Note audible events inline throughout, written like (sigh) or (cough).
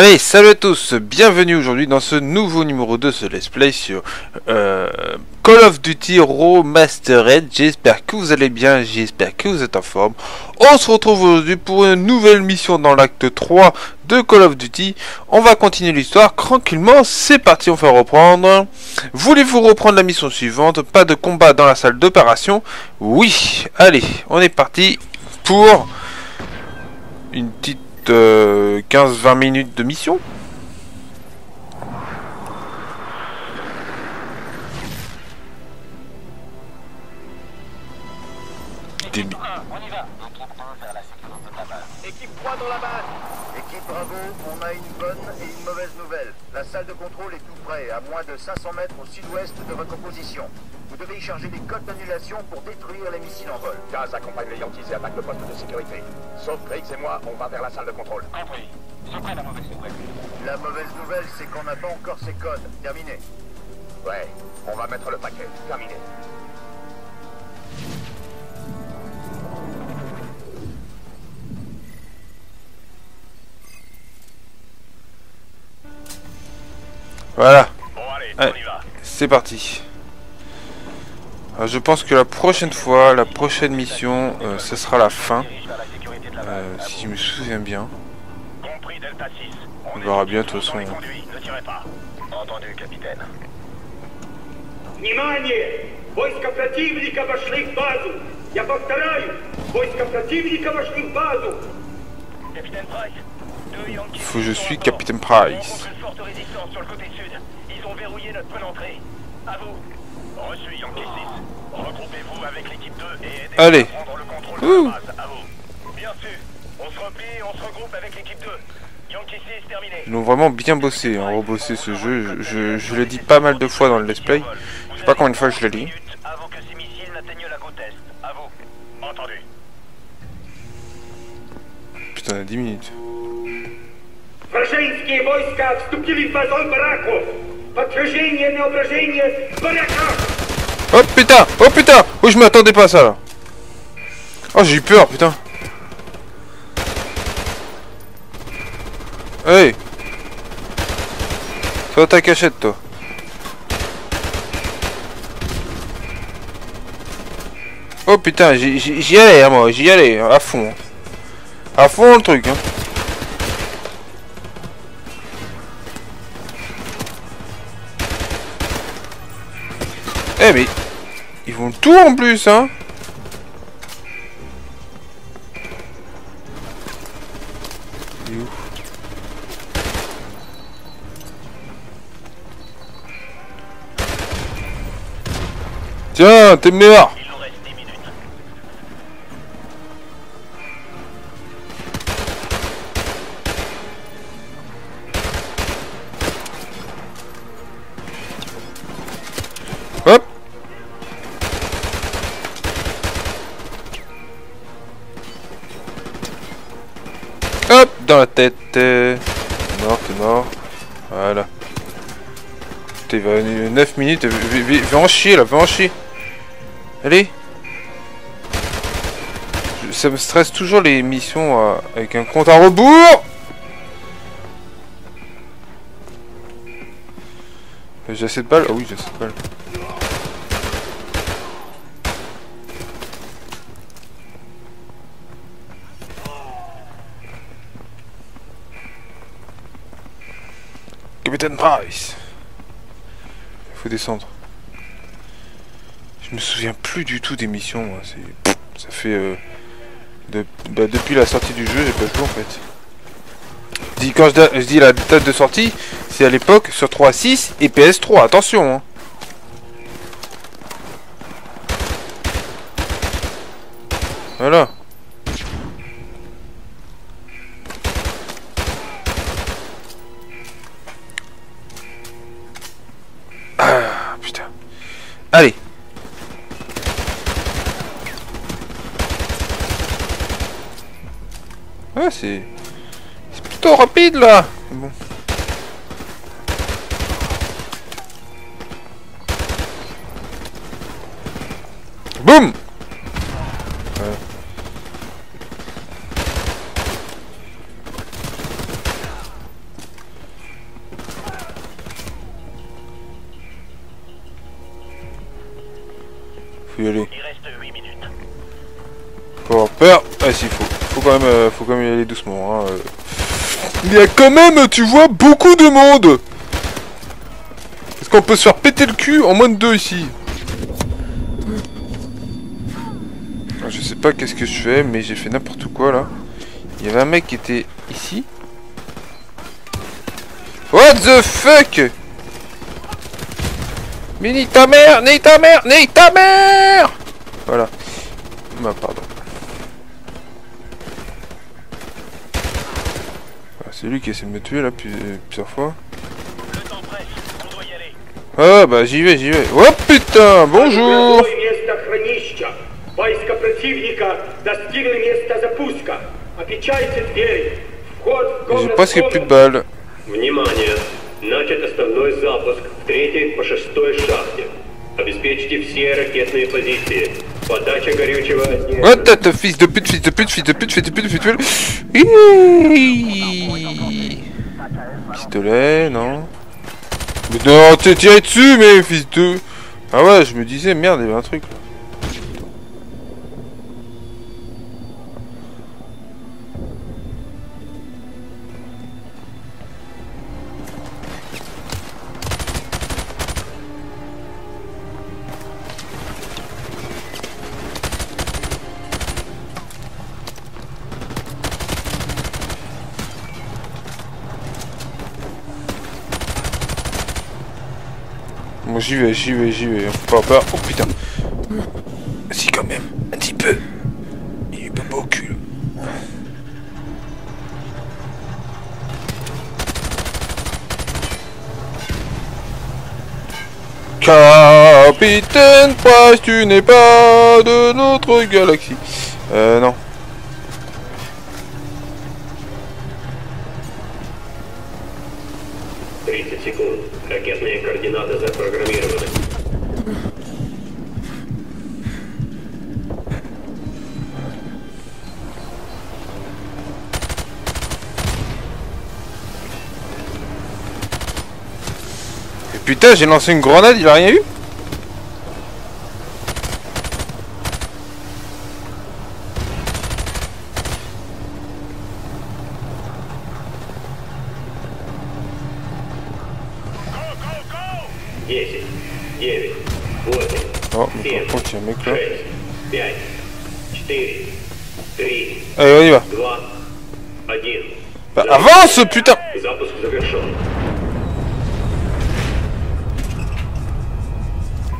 Allez, salut à tous, bienvenue aujourd'hui dans ce nouveau numéro de ce Let's Play sur euh, Call of Duty Remastered. J'espère que vous allez bien, j'espère que vous êtes en forme. On se retrouve aujourd'hui pour une nouvelle mission dans l'acte 3 de Call of Duty. On va continuer l'histoire tranquillement, c'est parti, on va reprendre. Voulez-vous reprendre la mission suivante? Pas de combat dans la salle d'opération? Oui, allez, on est parti pour une petite 15-20 minutes de mission. Équipe 1, on y va. Équipe 1 vers la sécurité de la base. Équipe 3 dans la base. Équipe Bravo, on a une bonne et une mauvaise nouvelle. La salle de contrôle est tout près, à moins de 500 mètres au sud-ouest de votre position. Vous devez y charger des codes d'annulation pour détruire les missiles en vol. Gaz accompagne les Yankees et attaque le poste de sécurité. Sauf Griggs et moi, on va vers la salle de contrôle. Compris. C'est la mauvaise nouvelle. La mauvaise nouvelle, c'est qu'on n'a pas encore ces codes. Terminé. Ouais, on va mettre le paquet. Terminé. Voilà, Bon, allez, on y va. c'est parti. Alors, je pense que la prochaine fois, la prochaine mission, euh, ce sera la fin, Dirige vers la sécurité de la base. euh, si je me souviens bien. Compris, Delta 6. On est verra ici, bien, de toute tous dans façon. les conduits. Ne tirez pas. Entendu, capitaine. Внимание! Войска противника вошли в базу! Я повторяю, войска противника вошли в базу! Capitaine Price. Deux Yankees Faut que je sont suis encore. Capitaine On Price. rencontre une forte résistance sur le côté sud. Ils ont verrouillé notre bonne entrée. À vous. Reçu, Yankee 6. Regroupez-vous avec l'équipe 2 et aidez Allez. à prendre le contrôle de Ouh. la base. À vous. Bien sûr. On se replie et on se regroupe avec l'équipe 2. Yankee 6 terminé. Ils l'ont vraiment bien bossé, hein, rebossé ce jeu. Je, je, je l'ai dit pas mal de fois dans le let's play. Je sais pas combien de fois je l'ai dit. Minutes Avant que ces missiles n'atteignent la côte est. À vous. Entendu. Putain, on a 10 minutes. Вражеские войска вступили в базу бараков! Подкружение на ображение в бараках! Oh putain Oh putain. Oh je m'attendais pas à ça là. Oh j'ai eu peur putain. Hey. Toi ta cachette toi. Oh putain j'y- allais hein, moi. J'y allais à fond. Hein. À fond le truc hein Eh mais ils vont tout en plus hein. Tiens, t'es mort Hop Hop Dans la tête euh, T'es mort, t'es mort. Voilà. T'es 9 minutes, va, va- va- va en chier là, va en chier. Allez Ça me stresse toujours les missions euh, avec un compte à rebours Euh, J'ai assez de balles Ah oui, j'ai assez de balles. Capitaine Price Faut descendre. Je me souviens plus du tout des missions, moi. Ça fait... euh, bah, depuis la sortie du jeu, j'ai pas joué en fait. Quand je dis la date de sortie, c'est à l'époque sur 3.6 et PS3, attention hein. Plutôt rapide là. Boum reste 8 minutes. Faut peur. Ah, faut. Quand même, euh, faut quand même y aller doucement. Hein, euh. Il y a quand même, tu vois, beaucoup de monde. Est-ce qu'on peut se faire péter le cul en moins de deux ici Ah, Je sais pas qu'est-ce que je fais, mais j'ai fait n'importe quoi là. Il y avait un mec qui était ici. What the fuck? Mais ni ta mère, ni ta mère, ni ta mère Voilà. Bah pardon. C'est lui qui essaie de me tuer là plus- plusieurs fois. Le temps presse, on doit y aller. Ah bah j'y vais, j'y vais. Oh putain, bonjour Готовы место хранища. Войска противника достигли места запуска. Опечайте двери. Вход в J'ai комнату. presque plus de balles. Внимание! Начат основной запуск в третьей по шестой шахте. Обеспечьте все ракетные позиции. Подача горючего... не- Oh tête, fils de pute, fils de pute, fils de pute, fils de pute, fils de pute. Pistolet, non. Mais non, t'es tiré dessus, mais fils de... Ah ouais, je me disais, merde, il y avait un truc là. J'y vais, j'y vais, j'y vais. Pas avoir peur. Oh putain. Si, quand même. Un petit peu. Il est pas au cul. Capitaine Price, tu n'es pas de notre galaxie. Euh, non. — Ракетные координаты запрограммированы. Et putain, j'ai lancé une grenade, il a rien eu là. шесть, пять, четыре, три, Allez, on y va. два, один. Bah, avance, putain Запуск завершен.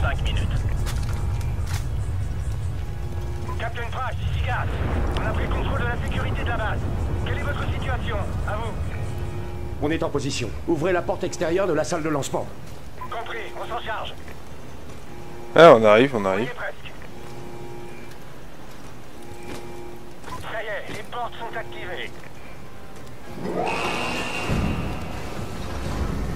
5 minutes. Captain Price, ici Gas. On a pris le contrôle de la sécurité de la base. Quelle est votre situation À vous. On est en position. Ouvrez la porte extérieure de la salle de lancement. Compris, on s'en charge. Ah, on arrive, on arrive. Ça y est, les portes sont activées.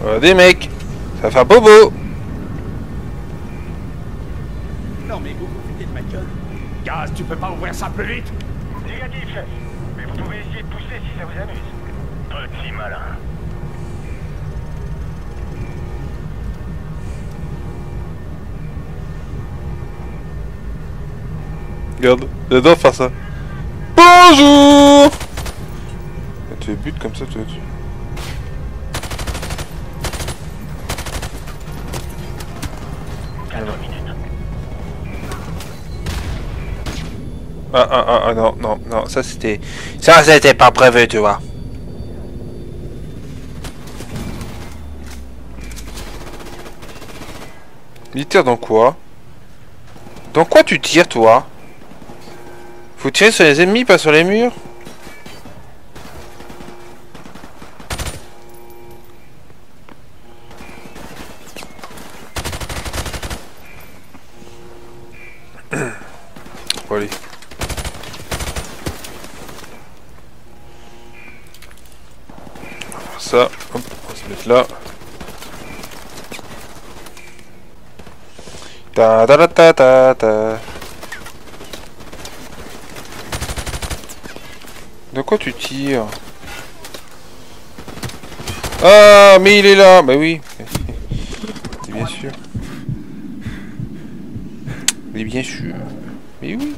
Voilà des mecs. Ça fait un bobo. Non mais vous vous foutez de ma gueule. Gaz, tu peux pas ouvrir ça plus vite Négatif, chef. Mais vous pouvez essayer de pousser si ça vous amuse. Petit malin. Regarde, j'adore faire ça. Bonjour Ah, Tu les butes comme ça, tu... Quatre minutes. Ah, ah, ah, ah, non, non, non, ça c'était... Ça c'était pas prévu, tu vois. Il tire dans quoi? Dans quoi tu tires, toi? Faut tirer sur les ennemis, pas sur les murs (coughs) ça, hop, on va se mettre là. Ta ta ta ta. De quoi tu tires Ah, mais il est là Bah oui. Bien sûr. Mais bien sûr. Mais oui.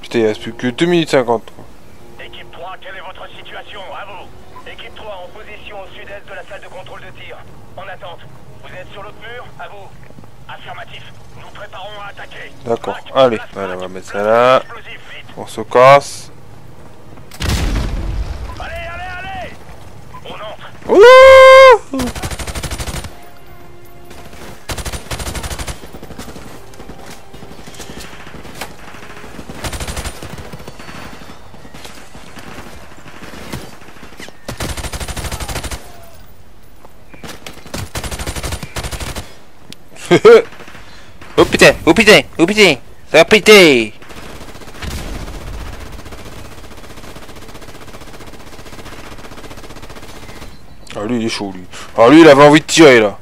Putain, il reste plus que 2 minutes 50. quoi. Équipe 3, quelle est votre situation? À vous Équipe 3 en position au sud-est de la salle de contrôle de tir. En attente. Vous êtes sur l'autre mur? À vous D'accord. Allez, voilà, on va mettre ça là. On se casse. Allez, allez, allez On entre. Ouh oh putain, oh putain, oh putain, ça a pété Ah lui il est chaud lui. Ah lui il avait envie de tirer là.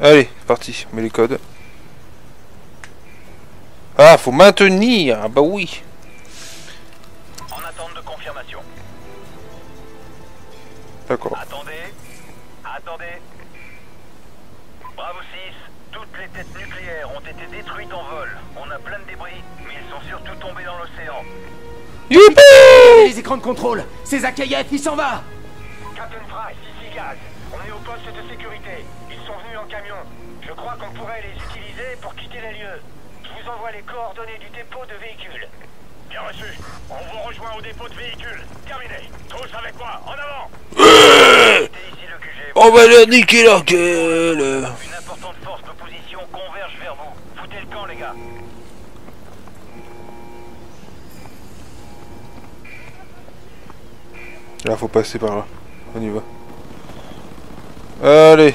Allez, c'est parti, on met les codes. Ah, faut maintenir Ah bah oui En attente de confirmation. D'accord. Attendez. Attendez. Bravo 6. Toutes les têtes nucléaires ont été détruites en vol. On a plein de débris, mais ils sont surtout tombés dans l'océan. Youpi Les écrans de contrôle C'est Zakayev, il s'en va Captain Price, ici Gaz. On est au poste de sécurité. Ils sont venus en camion. Je crois qu'on pourrait les utiliser pour quitter les lieux. Je vous envoie les coordonnées du dépôt de véhicules. Bien reçu. On vous rejoint au dépôt de véhicules. Terminé. Tous avec moi. En avant. Mettez ici le QG. On va leur niquer la gueule Une importante force d'opposition converge vers vous. Foutez le camp, les gars. Là, faut passer par là. On y va. Allez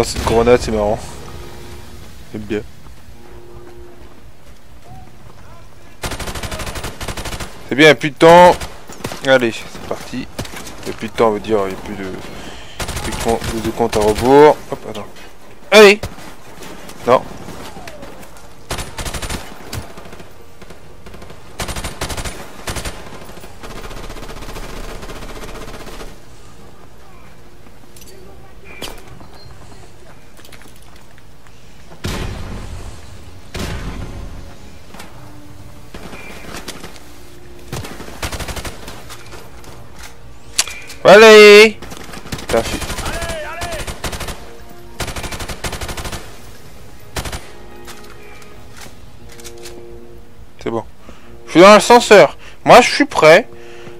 Non, c'est une grenade, c'est marrant. J'aime bien. C'est bien, plus de temps. Allez, c'est parti. Il plus de temps, veut dire, il n'y a plus de, plus de compte à rebours. Hop, attends. Allez Non. Allez Merci. Allez, allez C'est bon. Je suis dans l'ascenseur. Moi, je suis prêt.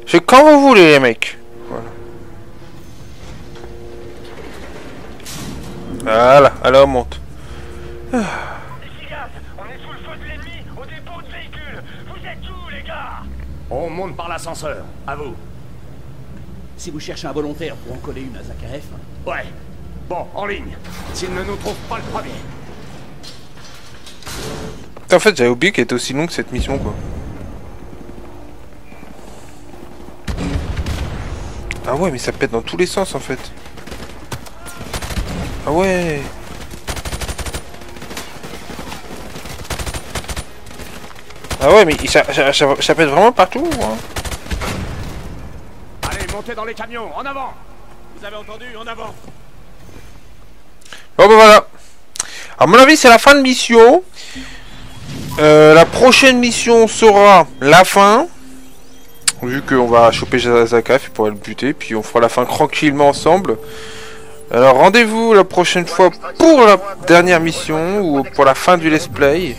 C'est quand vous voulez, les mecs. Voilà. Voilà. Allez, on monte. Gaz. On est sous le feu de l'ennemi au dépôt de véhicules. Vous êtes où, les gars? On monte par l'ascenseur, à vous. Si vous cherchez un volontaire pour en coller une à Zakarev, Ouais. Bon, en ligne. S'il ne nous trouve pas le premier. Putain, En fait, j'avais oublié qu'elle était aussi longue cette mission, quoi. Ah ouais, mais ça pète dans tous les sens, en fait. Ah ouais Ah ouais, mais ça, ça, ça- ça pète vraiment partout, hein. Dans les camions, en avant vous avez entendu, en avant Bon bah voilà. À mon avis, c'est la fin de mission. Euh, la prochaine mission sera la fin. Vu qu'on va choper Zakaf, il pourra le buter. Puis on fera la fin tranquillement ensemble. Alors rendez-vous la prochaine fois pour la dernière mission ou pour la fin du let's play.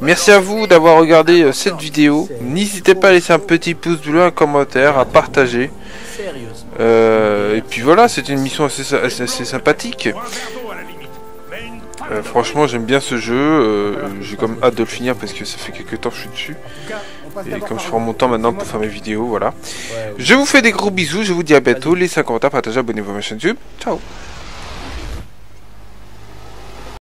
Merci à vous d'avoir regardé euh, cette vidéo. N'hésitez pas à laisser un petit pouce bleu, un commentaire, à partager. Euh, et puis voilà, c'était une mission assez, sympathique. À Euh, franchement, j'aime bien ce jeu. euh, J'ai comme hâte de le finir parce que ça fait quelques temps que je suis dessus. Et comme je prends mon temps maintenant pour faire mes vidéos, voilà. Je vous fais des gros bisous. Je vous dis à bientôt. Laissez un commentaire, partagez, abonnez-vous à ma chaîne YouTube. Ciao